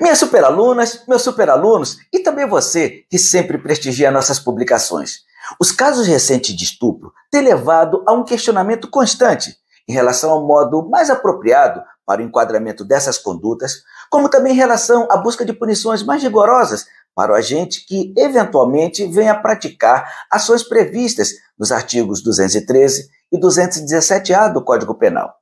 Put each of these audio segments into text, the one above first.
Minhas superalunas, meus superalunos e também você que sempre prestigia nossas publicações. Os casos recentes de estupro têm levado a um questionamento constante em relação ao modo mais apropriado para o enquadramento dessas condutas, como também em relação à busca de punições mais rigorosas para o agente que eventualmente venha praticar ações previstas nos artigos 213 e 217-A do Código Penal.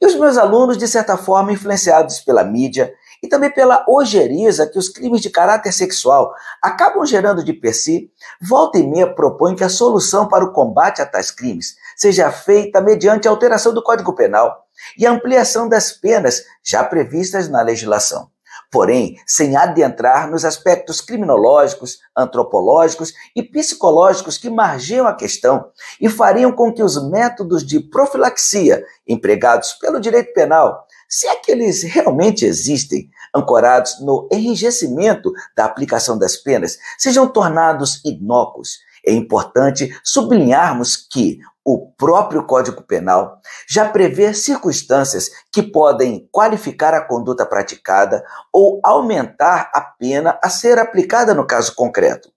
E os meus alunos, de certa forma, influenciados pela mídia e também pela ojeriza que os crimes de caráter sexual acabam gerando de per si, volta e meia propõe que a solução para o combate a tais crimes seja feita mediante a alteração do Código Penal e a ampliação das penas já previstas na legislação. Porém sem adentrar nos aspectos criminológicos, antropológicos e psicológicos que margeiam a questão e fariam com que os métodos de profilaxia empregados pelo direito penal, se é que eles realmente existem, ancorados no enrijecimento da aplicação das penas, sejam tornados inócuos. É importante sublinharmos que o próprio Código Penal já prevê circunstâncias que podem qualificar a conduta praticada ou aumentar a pena a ser aplicada no caso concreto.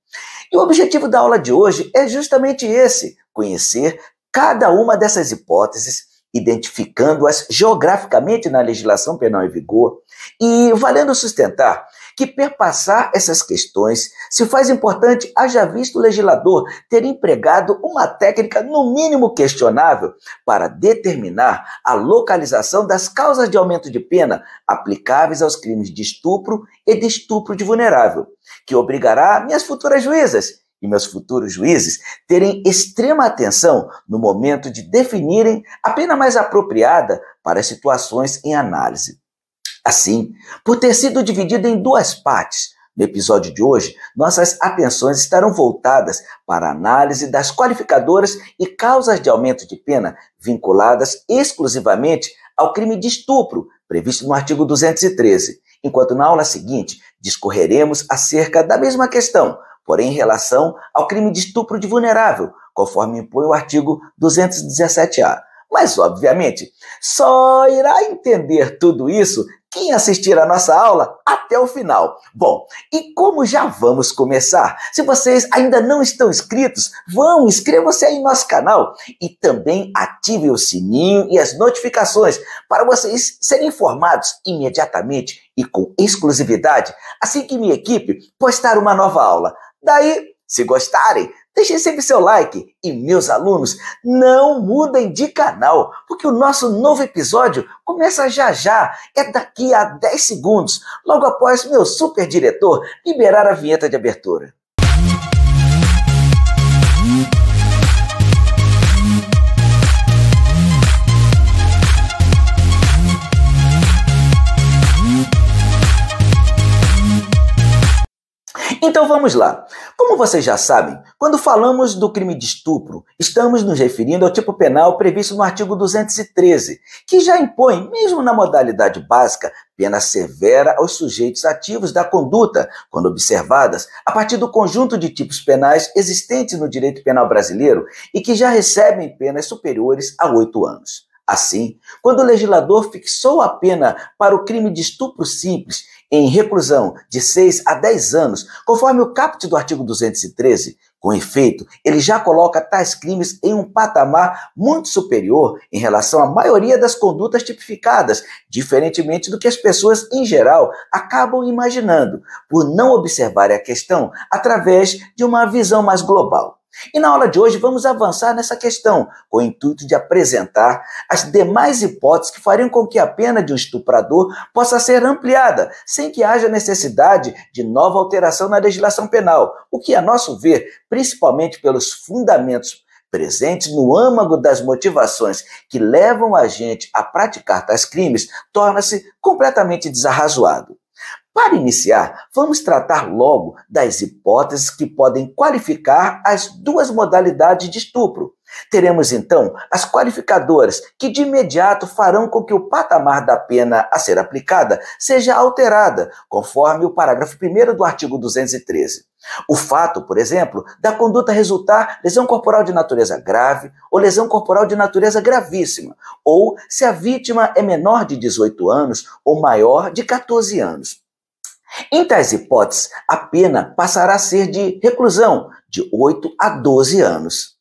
E o objetivo da aula de hoje é justamente esse: conhecer cada uma dessas hipóteses identificando-as geograficamente na legislação penal em vigor e valendo sustentar que perpassar essas questões se faz importante, haja visto o legislador ter empregado uma técnica no mínimo questionável para determinar a localização das causas de aumento de pena aplicáveis aos crimes de estupro e de estupro de vulnerável, que obrigará minhas futuras juízas e meus futuros juízes terem extrema atenção no momento de definirem a pena mais apropriada para as situações em análise. Assim, por ter sido dividido em duas partes, no episódio de hoje, nossas atenções estarão voltadas para a análise das qualificadoras e causas de aumento de pena vinculadas exclusivamente ao crime de estupro, previsto no artigo 213, enquanto na aula seguinte discorreremos acerca da mesma questão, porém em relação ao crime de estupro de vulnerável, conforme impõe o artigo 217-A. Mas, obviamente, só irá entender tudo isso quem assistir a nossa aula até o final. Bom, e como já vamos começar? Se vocês ainda não estão inscritos, vão, inscrevam-se aí no nosso canal e também ativem o sininho e as notificações para vocês serem informados imediatamente e com exclusividade assim que minha equipe postar uma nova aula. Daí, se gostarem, deixem sempre seu like e meus alunos não mudem de canal, porque o nosso novo episódio começa já já, é daqui a 10 segundos, logo após meu super diretor liberar a vinheta de abertura. Então vamos lá. Como vocês já sabem, quando falamos do crime de estupro, estamos nos referindo ao tipo penal previsto no artigo 213, que já impõe, mesmo na modalidade básica, pena severa aos sujeitos ativos da conduta, quando observadas a partir do conjunto de tipos penais existentes no direito penal brasileiro e que já recebem penas superiores a oito anos. Assim, quando o legislador fixou a pena para o crime de estupro simples em reclusão de 6 a 10 anos, conforme o caput do artigo 213, com efeito, ele já coloca tais crimes em um patamar muito superior em relação à maioria das condutas tipificadas, diferentemente do que as pessoas em geral acabam imaginando, por não observarem a questão através de uma visão mais global. E na aula de hoje vamos avançar nessa questão, com o intuito de apresentar as demais hipóteses que fariam com que a pena de um estuprador possa ser ampliada, sem que haja necessidade de nova alteração na legislação penal, o que, a nosso ver, principalmente pelos fundamentos presentes no âmago das motivações que levam a gente a praticar tais crimes, torna-se completamente desarrazoado. Para iniciar, vamos tratar logo das hipóteses que podem qualificar as duas modalidades de estupro. Teremos então as qualificadoras que de imediato farão com que o patamar da pena a ser aplicada seja alterada, conforme o parágrafo 1 do artigo 213. O fato, por exemplo, da conduta resultar lesão corporal de natureza grave ou lesão corporal de natureza gravíssima, ou se a vítima é menor de 18 anos ou maior de 14 anos. Em tais hipóteses, a pena passará a ser de reclusão de 8 a 12 anos.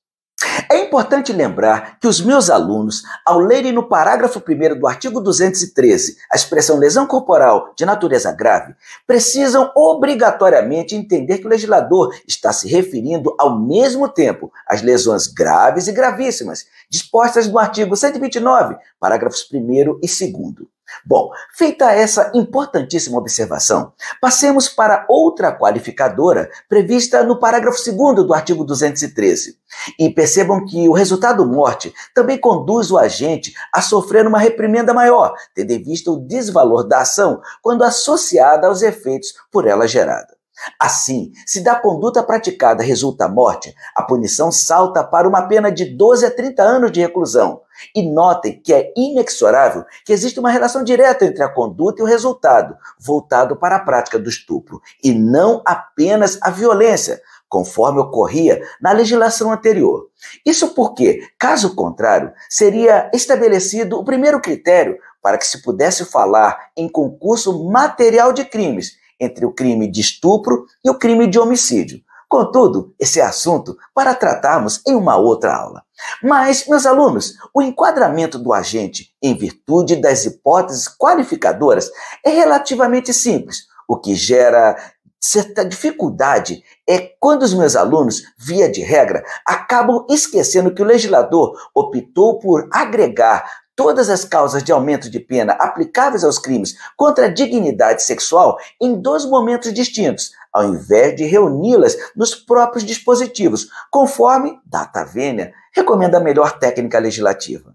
É importante lembrar que os meus alunos, ao lerem no parágrafo 1 do artigo 213 a expressão lesão corporal de natureza grave, precisam obrigatoriamente entender que o legislador está se referindo ao mesmo tempo às lesões graves e gravíssimas, dispostas no artigo 129, parágrafos 1 e 2. Bom, feita essa importantíssima observação, passemos para outra qualificadora prevista no parágrafo 2 do artigo 213. E percebam que o resultado morte também conduz o agente a sofrer uma reprimenda maior, tendo em vista o desvalor da ação quando associada aos efeitos por ela gerada. Assim, se da conduta praticada resulta a morte, a punição salta para uma pena de 12 a 30 anos de reclusão. E notem que é inexorável que existe uma relação direta entre a conduta e o resultado, voltado para a prática do estupro, e não apenas a violência, conforme ocorria na legislação anterior. Isso porque, caso contrário, seria estabelecido o primeiro critério para que se pudesse falar em concurso material de crimes entre o crime de estupro e o crime de homicídio. Contudo, esse é assunto para tratarmos em uma outra aula. Mas, meus alunos, o enquadramento do agente em virtude das hipóteses qualificadoras é relativamente simples, o que gera certa dificuldade é quando os meus alunos, via de regra, acabam esquecendo que o legislador optou por agregar todas as causas de aumento de pena aplicáveis aos crimes contra a dignidade sexual em dois momentos distintos, ao invés de reuni-las nos próprios dispositivos, conforme Data Vênia recomenda a melhor técnica legislativa.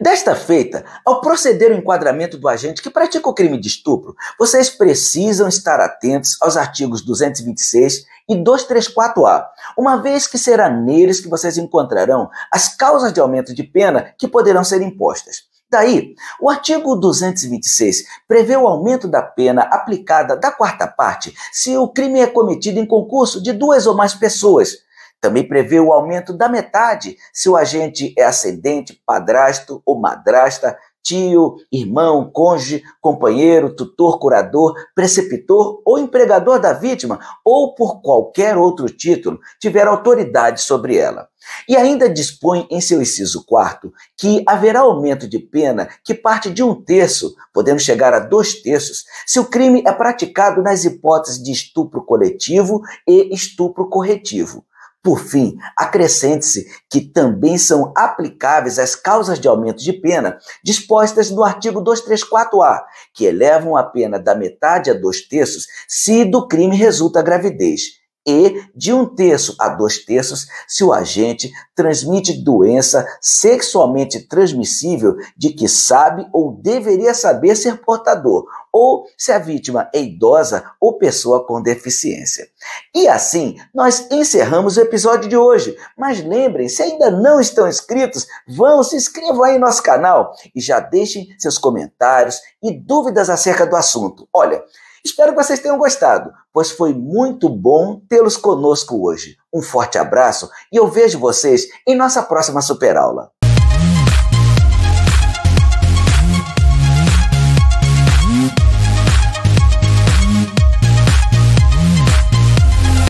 Desta feita, ao proceder o enquadramento do agente que pratica o crime de estupro, vocês precisam estar atentos aos artigos 226 e 234A, uma vez que será neles que vocês encontrarão as causas de aumento de pena que poderão ser impostas. Daí, o artigo 226 prevê o aumento da pena aplicada da quarta parte se o crime é cometido em concurso de duas ou mais pessoas. Também prevê o aumento da metade se o agente é ascendente, padrasto ou madrasta tio, irmão, cônjuge, companheiro, tutor, curador, preceptor ou empregador da vítima, ou por qualquer outro título, tiver autoridade sobre ela. E ainda dispõe em seu inciso quarto que haverá aumento de pena que parte de um terço, podendo chegar a dois terços, se o crime é praticado nas hipóteses de estupro coletivo e estupro corretivo. Por fim, acrescente-se que também são aplicáveis as causas de aumento de pena dispostas no artigo 234-A, que elevam a pena da metade a dois terços se do crime resulta gravidez e de um terço a dois terços se o agente transmite doença sexualmente transmissível de que sabe ou deveria saber ser portador, ou se a vítima é idosa ou pessoa com deficiência. E assim, nós encerramos o episódio de hoje. Mas lembrem, se ainda não estão inscritos, vão, se inscrevam aí no nosso canal e já deixem seus comentários e dúvidas acerca do assunto. Olha, Espero que vocês tenham gostado, pois foi muito bom tê-los conosco hoje. Um forte abraço e eu vejo vocês em nossa próxima super aula.